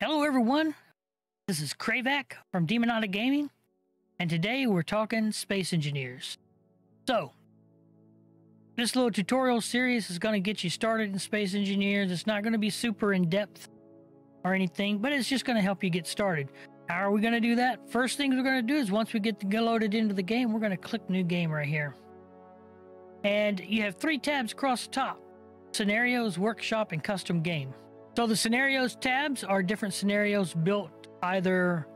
Hello, everyone. This is Kravak from Demonata Gaming, and today we're talking space engineers. So, this little tutorial series is going to get you started in space engineers. It's not going to be super in depth or anything, but it's just going to help you get started. How are we going to do that? First thing we're going to do is once we get loaded into the game, we're going to click New Game right here. And you have three tabs across the top Scenarios, Workshop, and Custom Game. So the Scenarios tabs are different scenarios built either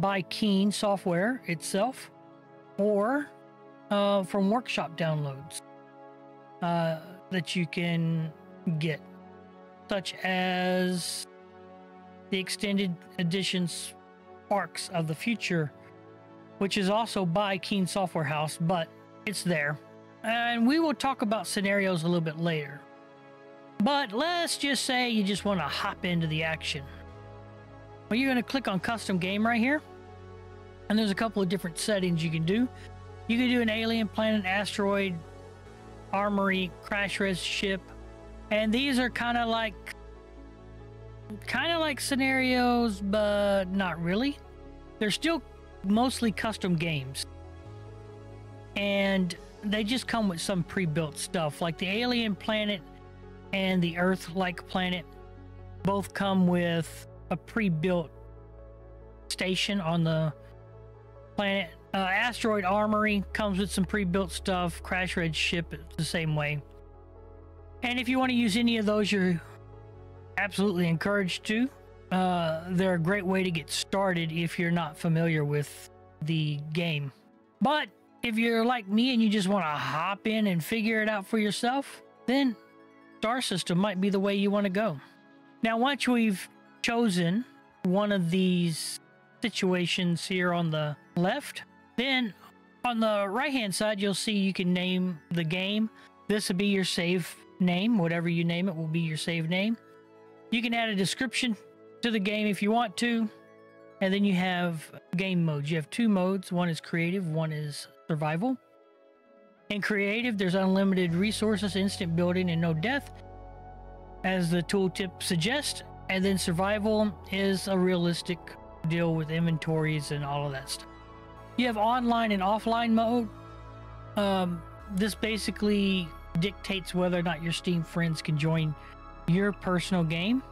by Keen software itself or uh, from Workshop downloads uh, that you can get, such as the extended editions Sparks of the Future, which is also by Keen Software House, but it's there. And we will talk about scenarios a little bit later. But let's just say you just want to hop into the action. Well, you're going to click on custom game right here. And there's a couple of different settings you can do. You can do an alien planet, asteroid, armory, crash red ship. And these are kind of like kind of like scenarios, but not really. They're still mostly custom games. And they just come with some pre-built stuff like the alien planet and the Earth like planet both come with a pre built station on the planet. Uh, Asteroid Armory comes with some pre built stuff. Crash Red Ship the same way. And if you want to use any of those, you're absolutely encouraged to. Uh, they're a great way to get started if you're not familiar with the game. But if you're like me and you just want to hop in and figure it out for yourself, then star system might be the way you want to go. Now, once we've chosen one of these situations here on the left, then on the right hand side, you'll see you can name the game. This will be your save name. Whatever you name it will be your save name. You can add a description to the game if you want to. And then you have game modes. You have two modes. One is creative, one is survival. In creative, there's unlimited resources, instant building, and no death, as the tooltip suggests. And then survival is a realistic deal with inventories and all of that stuff. You have online and offline mode. Um, this basically dictates whether or not your Steam friends can join your personal game.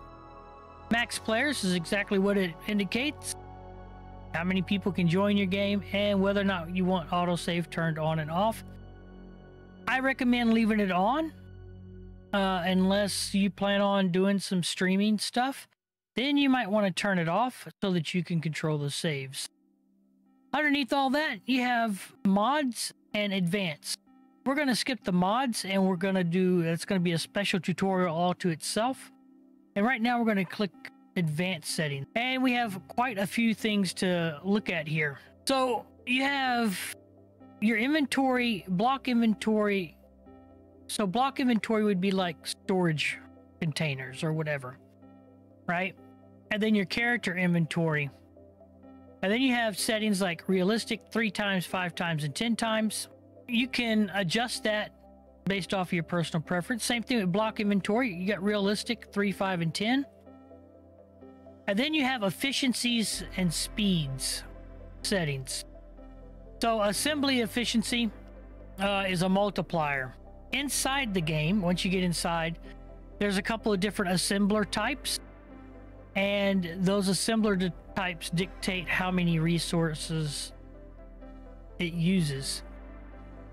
Max players is exactly what it indicates. How many people can join your game and whether or not you want autosave turned on and off. I recommend leaving it on uh, unless you plan on doing some streaming stuff. Then you might want to turn it off so that you can control the saves. Underneath all that, you have mods and advanced. We're going to skip the mods and we're going to do, it's going to be a special tutorial all to itself. And right now we're going to click advanced settings. And we have quite a few things to look at here. So you have your inventory, block inventory. So block inventory would be like storage containers or whatever, right? And then your character inventory. And then you have settings like realistic three times, five times, and 10 times. You can adjust that based off of your personal preference. Same thing with block inventory. You got realistic three, five, and 10. And then you have efficiencies and speeds settings. So assembly efficiency uh, is a multiplier. Inside the game, once you get inside, there's a couple of different assembler types. And those assembler types dictate how many resources it uses.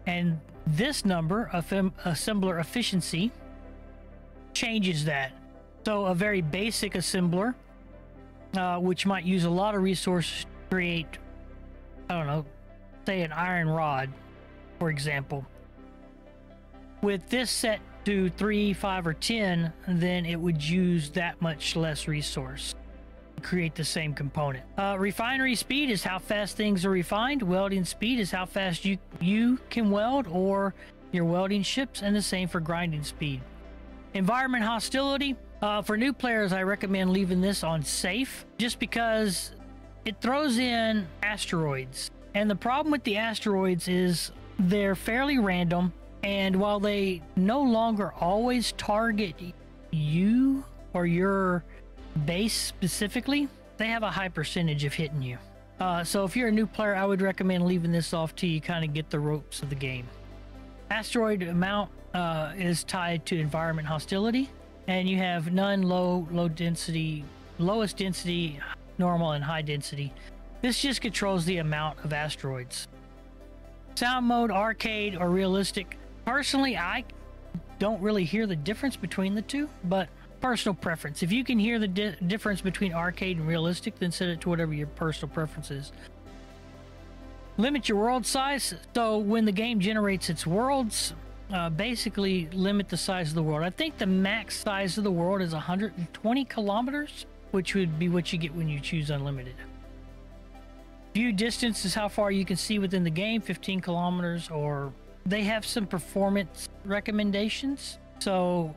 And this number, of assembler efficiency, changes that. So a very basic assembler, uh, which might use a lot of resources to create, I don't know, say an iron rod, for example. With this set to 3, 5, or 10, then it would use that much less resource to create the same component. Uh, refinery speed is how fast things are refined. Welding speed is how fast you, you can weld or your welding ships, and the same for grinding speed. Environment hostility. Uh, for new players, I recommend leaving this on safe just because it throws in asteroids and the problem with the asteroids is they're fairly random. And while they no longer always target you or your base specifically, they have a high percentage of hitting you. Uh, so if you're a new player, I would recommend leaving this off till you kind of get the ropes of the game. Asteroid amount uh, is tied to environment hostility, and you have none, low, low density, lowest density, normal, and high density. This just controls the amount of asteroids. Sound mode, arcade, or realistic. Personally, I don't really hear the difference between the two, but personal preference. If you can hear the di difference between arcade and realistic, then set it to whatever your personal preference is. Limit your world size. So when the game generates its worlds, uh, basically limit the size of the world. I think the max size of the world is 120 kilometers, which would be what you get when you choose unlimited. View distance is how far you can see within the game, 15 kilometers, or they have some performance recommendations. So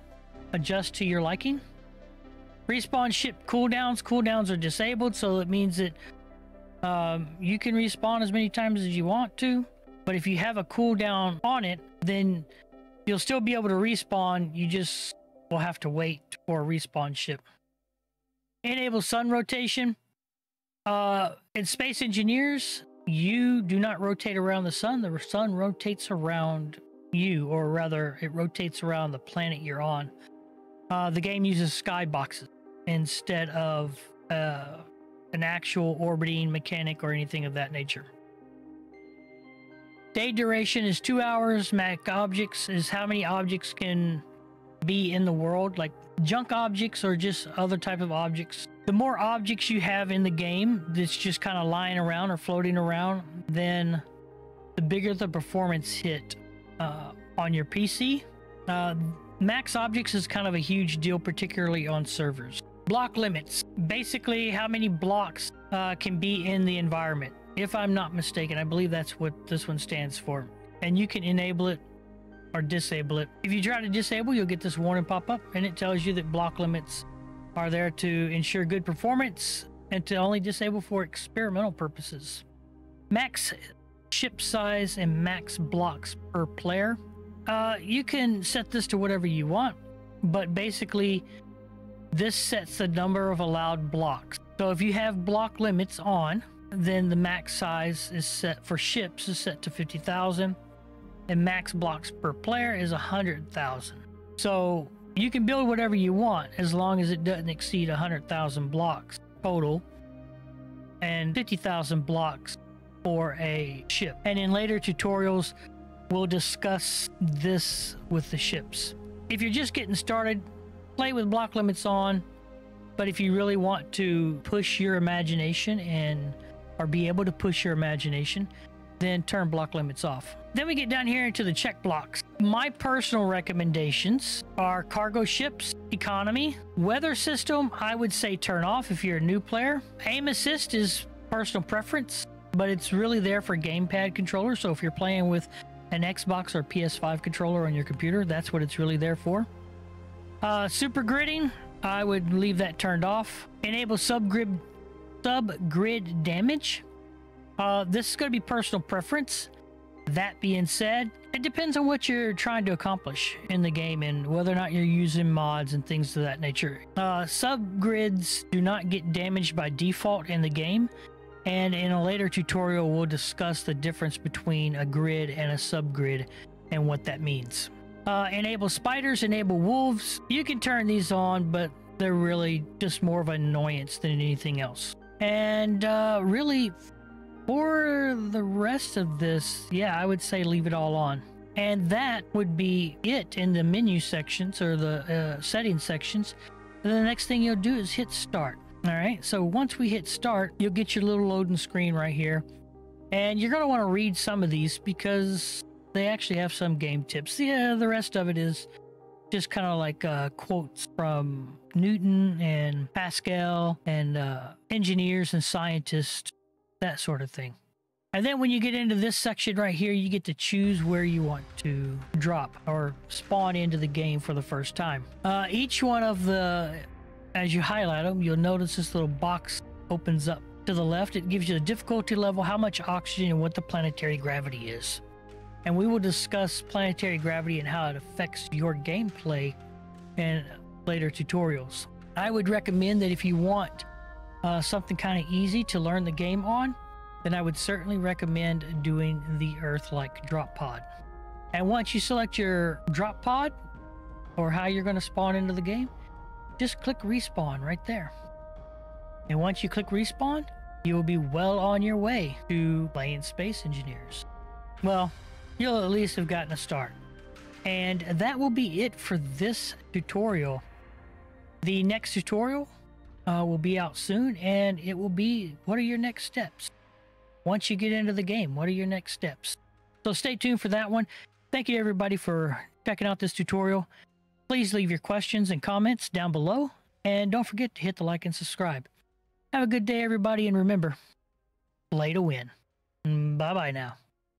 adjust to your liking. Respawn ship cooldowns. Cooldowns are disabled, so it means that um, you can respawn as many times as you want to. But if you have a cooldown on it, then you'll still be able to respawn. You just will have to wait for a respawn ship. Enable sun rotation. Uh, in Space Engineers, you do not rotate around the sun. The sun rotates around you, or rather, it rotates around the planet you're on. Uh, the game uses skyboxes instead of uh, an actual orbiting mechanic or anything of that nature. Day duration is two hours. Max objects is how many objects can be in the world, like junk objects or just other type of objects. The more objects you have in the game that's just kind of lying around or floating around, then the bigger the performance hit uh, on your PC. Uh, Max objects is kind of a huge deal, particularly on servers. Block limits. Basically, how many blocks uh, can be in the environment. If I'm not mistaken, I believe that's what this one stands for. And you can enable it or disable it. If you try to disable, you'll get this warning pop up and it tells you that block limits are there to ensure good performance and to only disable for experimental purposes. Max ship size and max blocks per player. Uh, you can set this to whatever you want, but basically, this sets the number of allowed blocks. So if you have block limits on, then the max size is set for ships is set to 50,000 and max blocks per player is 100,000. So you can build whatever you want as long as it doesn't exceed 100,000 blocks total and 50,000 blocks for a ship. And in later tutorials, We'll discuss this with the ships. If you're just getting started, play with block limits on. But if you really want to push your imagination and or be able to push your imagination, then turn block limits off. Then we get down here into the check blocks. My personal recommendations are cargo ships, economy, weather system, I would say turn off if you're a new player. Aim assist is personal preference, but it's really there for gamepad controller. So if you're playing with an Xbox or PS5 controller on your computer. That's what it's really there for. Uh, super gridding, I would leave that turned off. Enable subgrid subgrid damage. Uh, this is going to be personal preference. That being said, it depends on what you're trying to accomplish in the game and whether or not you're using mods and things of that nature. Uh, subgrids do not get damaged by default in the game, and in a later tutorial, we'll discuss the difference between a grid and a subgrid and what that means. Uh, enable spiders, enable wolves. You can turn these on, but they're really just more of an annoyance than anything else. And uh, really, for the rest of this, yeah, I would say leave it all on. And that would be it in the menu sections or the uh, settings sections. And the next thing you'll do is hit start. All right, so once we hit start, you'll get your little loading screen right here. And you're going to want to read some of these because they actually have some game tips. Yeah, the rest of it is just kind of like uh, quotes from Newton and Pascal and uh, engineers and scientists, that sort of thing. And then when you get into this section right here, you get to choose where you want to drop or spawn into the game for the first time. Uh, each one of the as you highlight them, you'll notice this little box opens up to the left. It gives you the difficulty level, how much oxygen, and what the planetary gravity is. And we will discuss planetary gravity and how it affects your gameplay in later tutorials. I would recommend that if you want uh, something kind of easy to learn the game on, then I would certainly recommend doing the Earth-like drop pod. And once you select your drop pod or how you're going to spawn into the game, just click respawn right there. And once you click respawn, you will be well on your way to playing Space Engineers. Well, you'll at least have gotten a start. And that will be it for this tutorial. The next tutorial uh, will be out soon, and it will be what are your next steps? Once you get into the game, what are your next steps? So stay tuned for that one. Thank you everybody for checking out this tutorial. Please leave your questions and comments down below, and don't forget to hit the like and subscribe. Have a good day, everybody, and remember, play to win. Bye bye now.